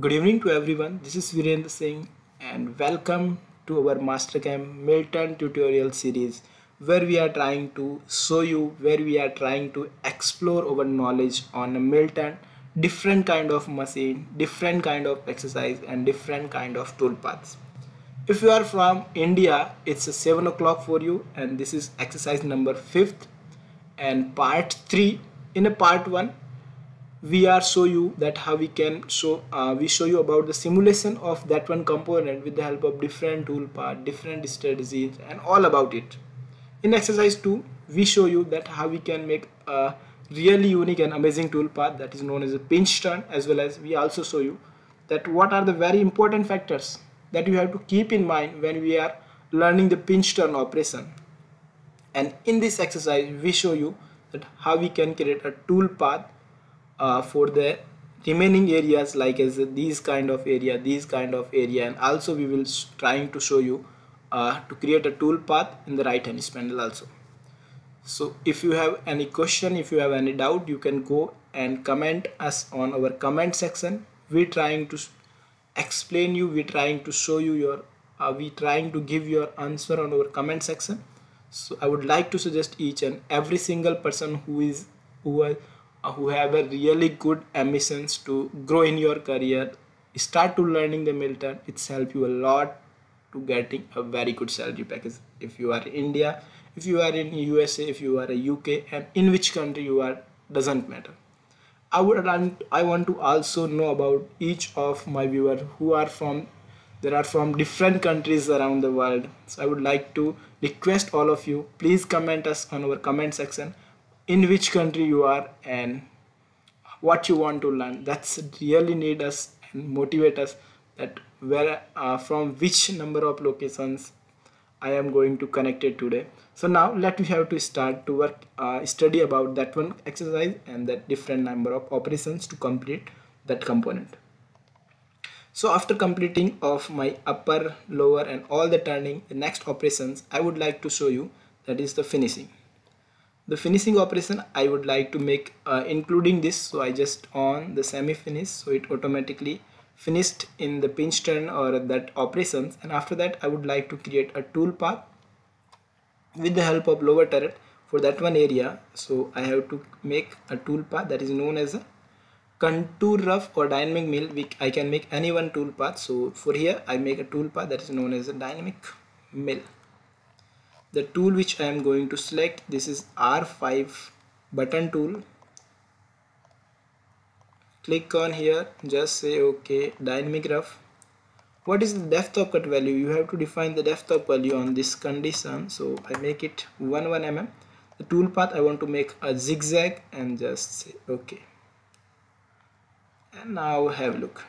Good evening to everyone. This is Virender Singh and welcome to our Mastercam Mill Turn tutorial series where we are trying to show you where we are trying to explore our knowledge on a Mill Turn different kind of machine, different kind of exercise and different kind of toolpaths. If you are from India, it's a 7 o'clock for you and this is exercise number 5th and part 3 in a part 1 we are show you that how we can show uh, we show you about the simulation of that one component with the help of different toolpath different strategies and all about it. In exercise 2 we show you that how we can make a really unique and amazing toolpath that is known as a pinch turn as well as we also show you that what are the very important factors that you have to keep in mind when we are learning the pinch turn operation. And in this exercise we show you that how we can create a toolpath uh, for the remaining areas like as these kind of area these kind of area and also we will trying to show you uh, to create a tool path in the right hand spindle also. So if you have any question if you have any doubt you can go and comment us on our comment section. We trying to explain you we trying to show you your uh, we trying to give your answer on our comment section. So i would like to suggest each and every single person who is who are Uh, who have a really good ambitions to grow in your career start to learning the Mill Turn it's help you a lot to getting a very good salary package. If you are in india if you are in usa if you are a uk and in which country you are doesn't matter. I would i want to also know about each of my viewer who are from there are from different countries around the world. So i would like to request all of you please comment us on our comment section in which country you are and what you want to learn. That's really need us and motivate us that where uh, from which number of locations I am going to connect it today. So now let we have to start to work uh, study about that one exercise and that different number of operations to complete that component. So after completing of my upper lower and all the turning the next operations I would like to show you that is the finishing the finishing operation I would like to make uh, including this. So I just on the semi finish so it automatically finished in the pinch turn or that operations and after that I would like to create a tool path with the help of lower turret for that one area. So I have to make a tool path that is known as a contour rough or dynamic mill. Which I can make any one tool path. So for here I make a tool path that is known as a dynamic mill the tool which I am going to select this is R5 button tool. Click on here just say okay dynamic rough. What is the depth of cut value? You have to define the depth of value on this condition. So I make it 1 1 mm the tool path I want to make a zigzag and just say okay. And now have a look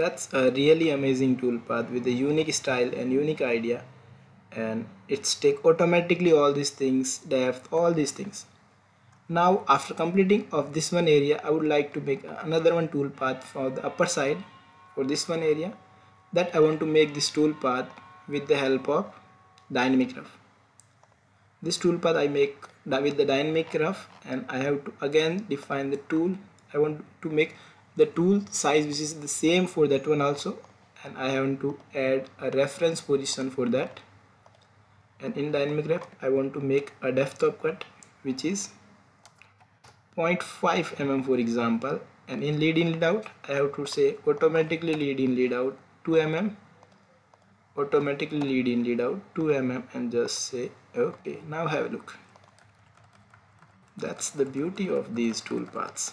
that's a really amazing toolpath with a unique style and unique idea. And it's take automatically all these things depth all these things. Now after completing of this one area I would like to make another one toolpath for the upper side for this one area that I want to make this toolpath with the help of dynamic rough. This toolpath I make with the dynamic rough and I have to again define the tool I want to make the tool size which is the same for that one also. And I have to add a reference position for that. And in dynamic rough I want to make a depth of cut which is 0.5 mm for example. And in lead in lead out I have to say automatically lead in lead out 2 mm automatically lead in lead out 2 mm and just say okay now have a look. That's the beauty of these tool paths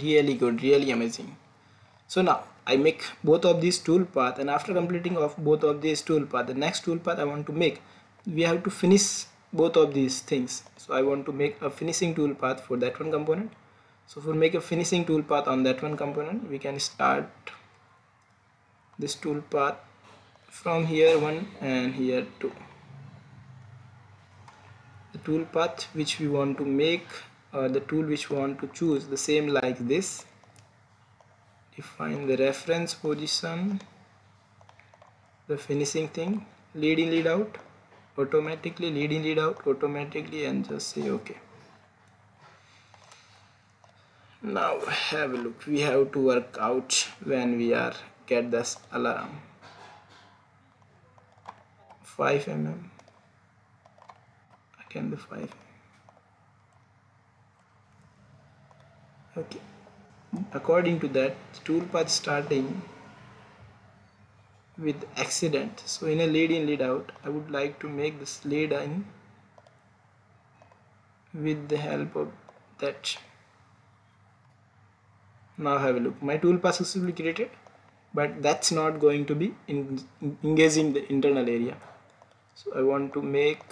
really good really amazing. So now I make both of these tool path and after completing of both of these tool path the next tool path I want to make we have to finish both of these things. So I want to make a finishing tool path for that one component. So for make a finishing tool path on that one component we can start this tool path from here one and here two. The tool path which we want to make uh, the tool which we want to choose the same like this. Define the reference position the finishing thing lead in lead out automatically lead in lead out automatically and just say okay. Now have a look. We have to work out when we are get this alarm. 5 mm again the 5 okay. According to that tool path starting with accident. So in a lead in lead out I would like to make this lead in with the help of that. Now have a look. My tool path successfully created but that's not going to be in, in engaging the internal area. So I want to make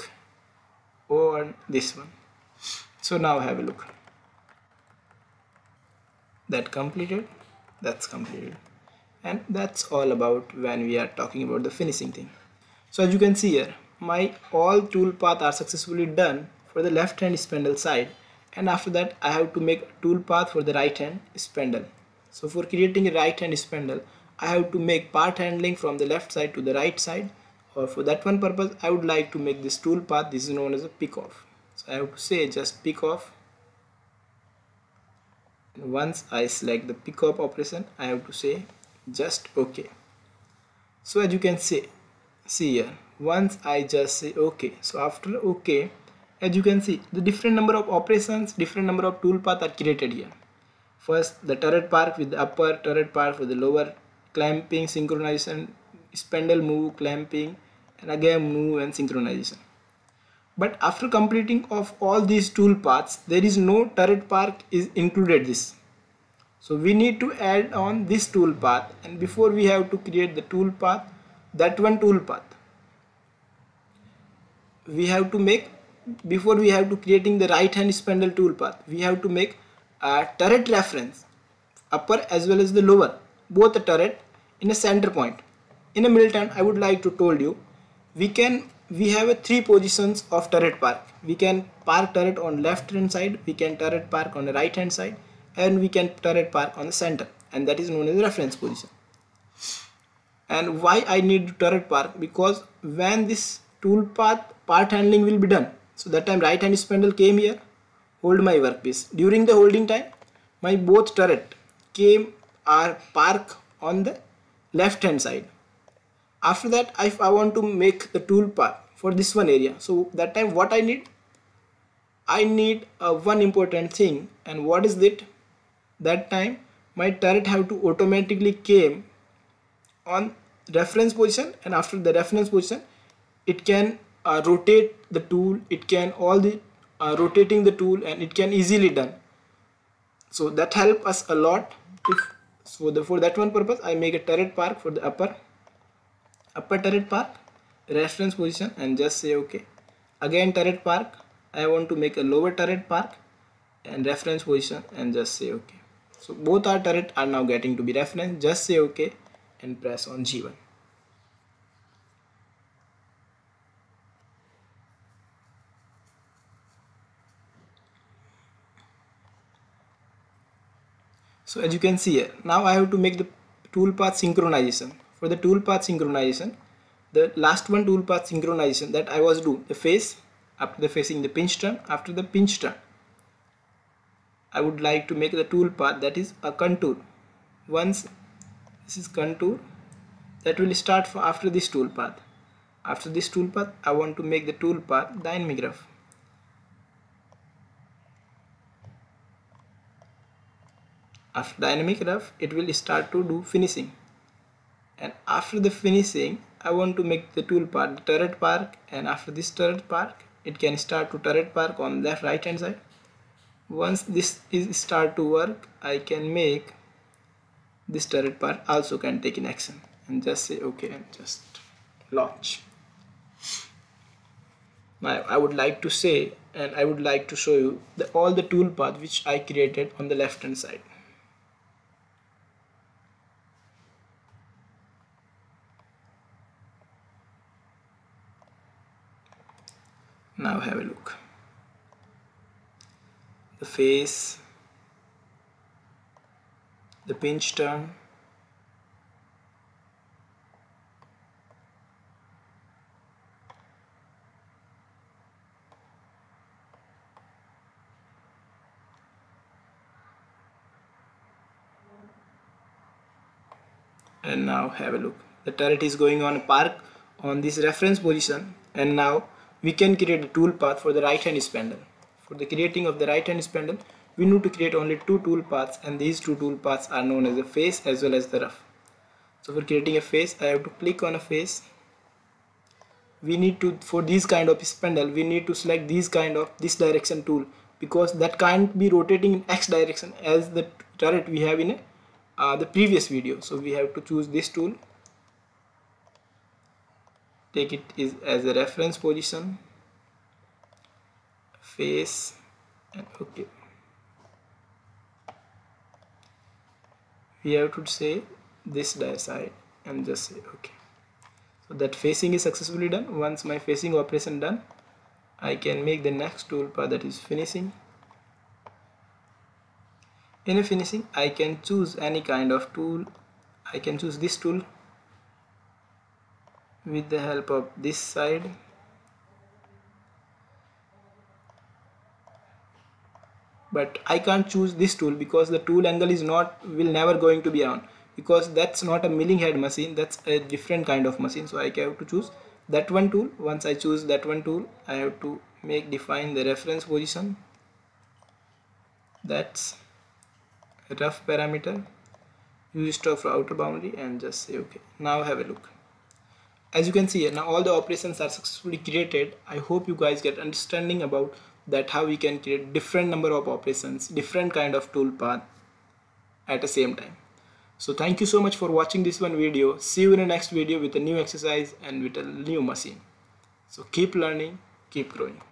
O and this one. So now have a look that completed that's completed. And that's all about when we are talking about the finishing thing. So as you can see here my all tool path are successfully done for the left hand spindle side. And after that I have to make tool path for the right hand spindle. So for creating a right hand spindle I have to make part handling from the left side to the right side. Or for that one purpose I would like to make this tool path. This is known as a pick off. So I have to say just pick off once I select the pick off operation I have to say just okay so as you can see see here. Once I just say okay so after okay as you can see the different number of operations different number of tool paths are created here. First the turret park with the upper turret park with the lower clamping synchronization spindle move clamping and again move and synchronization but after completing of all these tool paths there is no turret park is included this. So we need to add on this tool path. And before we have to create the tool path that one tool path. We have to make before we have to creating the right hand spindle tool path we have to make a turret reference upper as well as the lower both the turret in a center point. In a Mill Turn I would like to told you we can we have a three positions of turret park. We can park turret on left hand side we can turret park on the right hand side and we can turret park on the center and that is known as reference position. And why I need turret park? Because when this tool path part handling will be done so that time right hand spindle came here hold my workpiece. During the holding time my both turret came are park on the left hand side after that if I want to make the tool path for this one area so that time what I need? I need uh, one important thing. And what is it? That time my turret have to automatically came on reference position. And after the reference position it can uh, rotate the tool. It can all the uh, rotating the tool and it can easily done. So that help us a lot. If so for that one purpose I make a turret park for the upper upper turret park reference position and just say okay. Again turret park I want to make a lower turret park and reference position and just say okay. So both our turret are now getting to be reference just say okay and press on G1 so as you can see here now I have to make the toolpath synchronization for the toolpath synchronization. The last one toolpath synchronization that I was do the face after the facing the pinch turn after the pinch turn. I would like to make the toolpath that is a contour. Once this is contour that will start for after this toolpath after this toolpath I want to make the toolpath dynamic rough after dynamic rough it will start to do finishing and after the finishing I want to make the tool part the turret park. And after this turret park it can start to turret park on left right hand side. Once this is start to work I can make this turret part also can take in action and just say okay and just launch. Now I would like to say and I would like to show you the, all the tool path which I created on the left hand side now have a look. The face the pinch turn and now have a look. The turret is going on a park on this reference position and now we can create a tool path for the right hand spindle. For the creating of the right hand spindle we need to create only two tool paths and these two tool paths are known as the face as well as the rough. So for creating a face I have to click on a face. We need to for this kind of spindle we need to select this kind of this direction tool because that can't be rotating in x direction as the turret we have in a, uh, the previous video. So we have to choose this tool take it is as a reference position face and okay we have to say this die side and just say okay so that facing is successfully done. Once my facing operation done I can make the next toolpath that is finishing. In a finishing I can choose any kind of tool. I can choose this tool with the help of this side. But I can't choose this tool because the tool angle is not will never going to be on because that's not a milling head machine that's a different kind of machine. So I have to choose that one tool. Once I choose that one tool I have to make define the reference position. That's rough parameter. Use stop for outer boundary and just say okay now have a look as you can see now all the operations are successfully created. I hope you guys get understanding about that how we can create different number of operations different kind of toolpath at the same time. So thank you so much for watching this one video. See you in the next video with a new exercise and with a new machine. So keep learning keep growing